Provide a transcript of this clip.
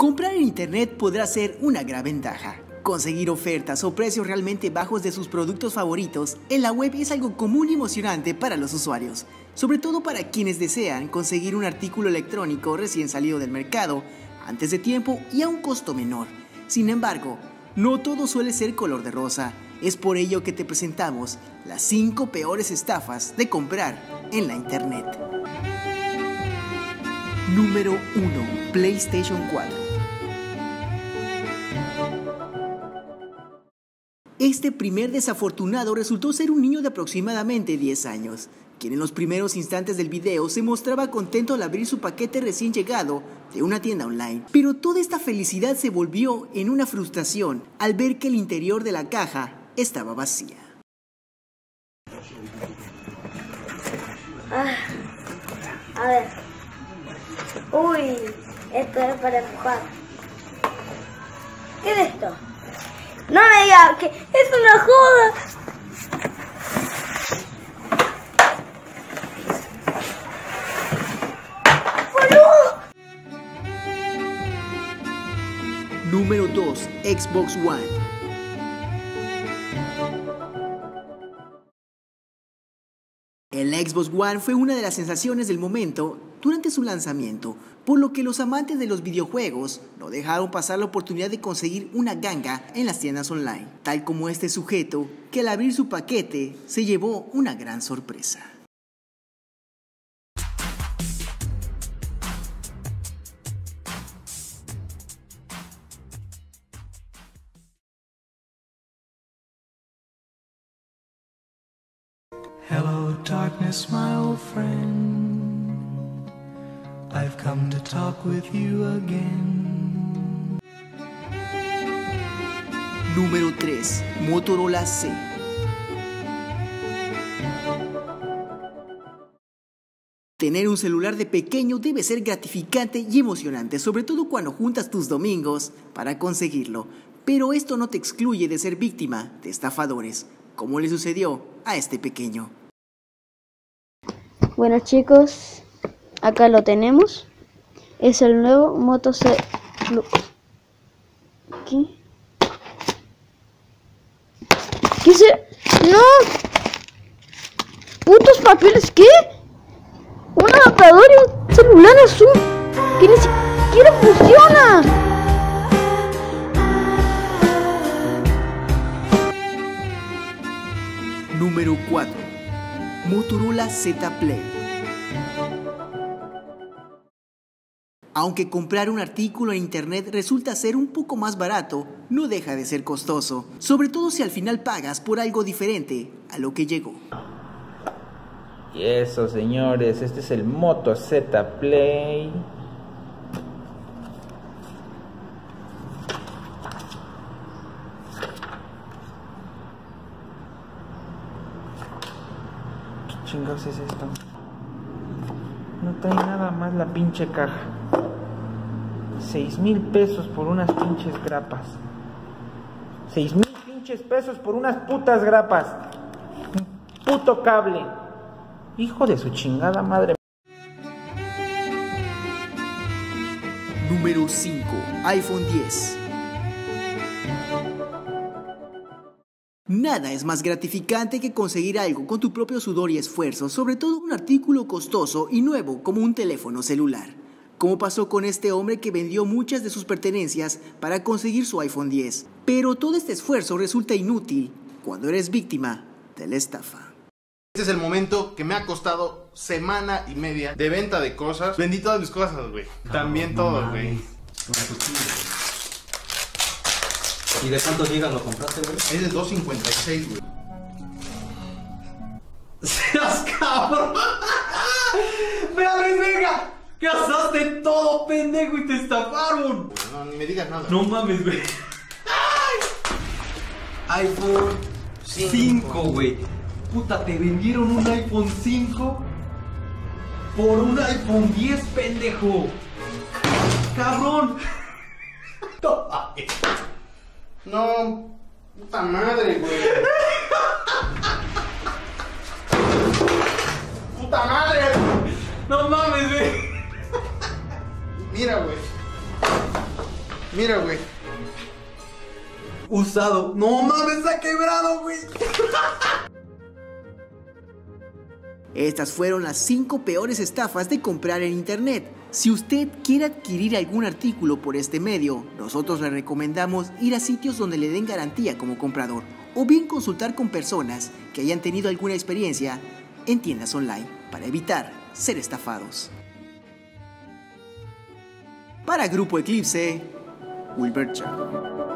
Comprar en Internet podrá ser una gran ventaja. Conseguir ofertas o precios realmente bajos de sus productos favoritos en la web es algo común y emocionante para los usuarios, sobre todo para quienes desean conseguir un artículo electrónico recién salido del mercado, antes de tiempo y a un costo menor. Sin embargo, no todo suele ser color de rosa. Es por ello que te presentamos las 5 peores estafas de comprar en la Internet. Número 1. PlayStation 4. Este primer desafortunado resultó ser un niño de aproximadamente 10 años, quien en los primeros instantes del video se mostraba contento al abrir su paquete recién llegado de una tienda online. Pero toda esta felicidad se volvió en una frustración al ver que el interior de la caja estaba vacía. Ah, a ver. Uy, esto es para empujar. ¿Qué es esto? No me digas que es una joda. Número 2. Xbox One. El Xbox One fue una de las sensaciones del momento durante su lanzamiento, por lo que los amantes de los videojuegos no dejaron pasar la oportunidad de conseguir una ganga en las tiendas online, tal como este sujeto que al abrir su paquete se llevó una gran sorpresa. Hello, darkness, my old friend. I've come to talk with you again. Número 3. Motorola C. Tener un celular de pequeño debe ser gratificante y emocionante, sobre todo cuando juntas tus domingos para conseguirlo. Pero esto no te excluye de ser víctima de estafadores, como le sucedió a este pequeño. Bueno chicos, acá lo tenemos. Es el nuevo Moto C Plus. ¿Qué? ¿Qué se...? ¡No! ¿Putos papeles qué? Un adaptador y un celular azul que ni siquiera funciona. Número 4. Motorola Z Play. Aunque comprar un artículo en internet resulta ser un poco más barato, no deja de ser costoso, sobre todo si al final pagas por algo diferente a lo que llegó. Y eso, señores, este es el Moto Z Play. ¿Qué chingados es esto? No trae nada más la pinche caja. Seis mil pesos por unas pinches grapas. Seis mil pinches pesos por unas putas grapas. Puto cable. Hijo de su chingada madre. Número 5. iPhone 10. Nada es más gratificante que conseguir algo con tu propio sudor y esfuerzo, sobre todo un artículo costoso y nuevo como un teléfono celular. Como pasó con este hombre que vendió muchas de sus pertenencias para conseguir su iPhone 10. Pero todo este esfuerzo resulta inútil cuando eres víctima de la estafa. Este es el momento que me ha costado semana y media de venta de cosas. Vendí todas mis cosas, güey. También todo, güey. ¿Y de cuántos gigas lo compraste, güey? Es de 2.56, güey. ¡Seas cabrón! ¡Vea, ¡Gastaste todo, pendejo, y te estafaron! No, ni me digas nada. No mames, güey. iPhone 5, güey. Puta, te vendieron un iPhone 5 por un iPhone 10, pendejo. Cabrón. No. No, puta madre, güey. puta madre. No mames, güey. Mira, güey. Mira, güey. Usado. No mames, está quebrado, güey. Estas fueron las 5 peores estafas de comprar en internet. Si usted quiere adquirir algún artículo por este medio, nosotros le recomendamos ir a sitios donde le den garantía como comprador o bien consultar con personas que hayan tenido alguna experiencia en tiendas online para evitar ser estafados. Para Grupo Eclipse, Wilbert Chao.